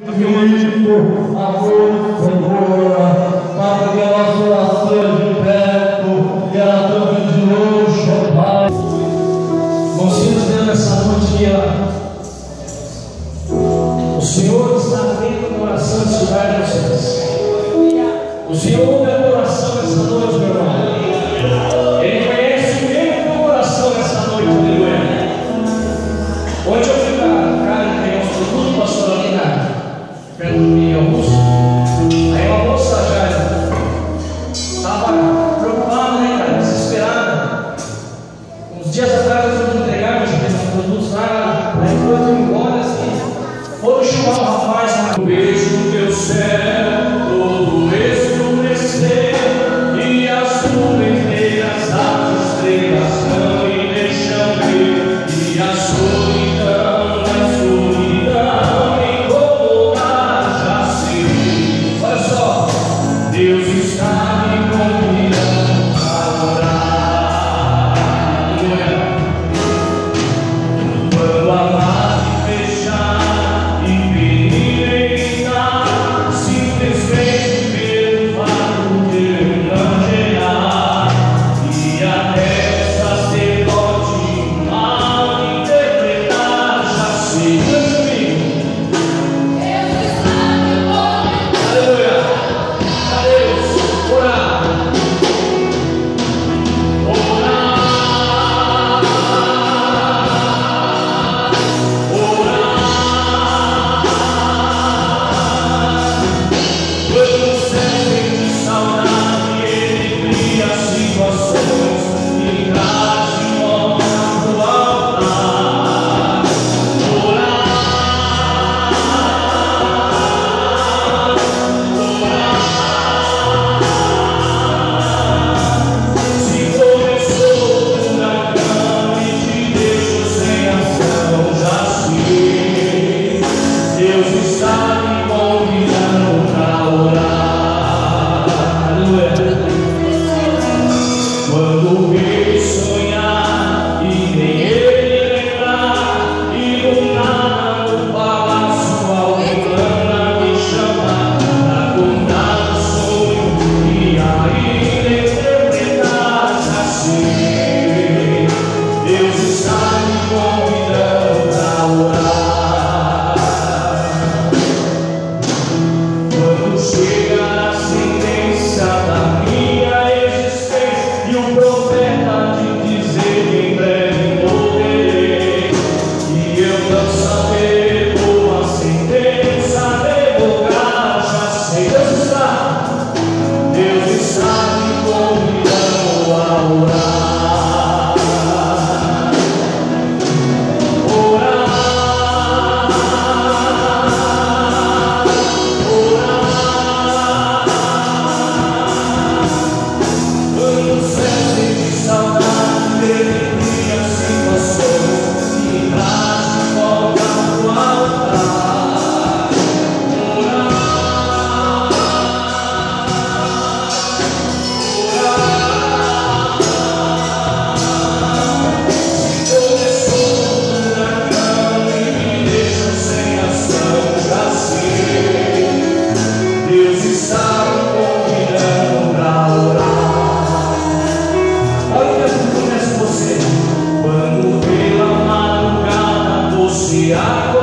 Espírito, amor, Senhor, Pai, que a nossa oração de perto e a tua de longe, ó Pai. Irmãozinhos, dentro dessa noite, o Senhor está dentro do coração desse lugar de vocês. O Senhor ouve a oração dessa noite, meu irmão. Beijo no teu céu. se água.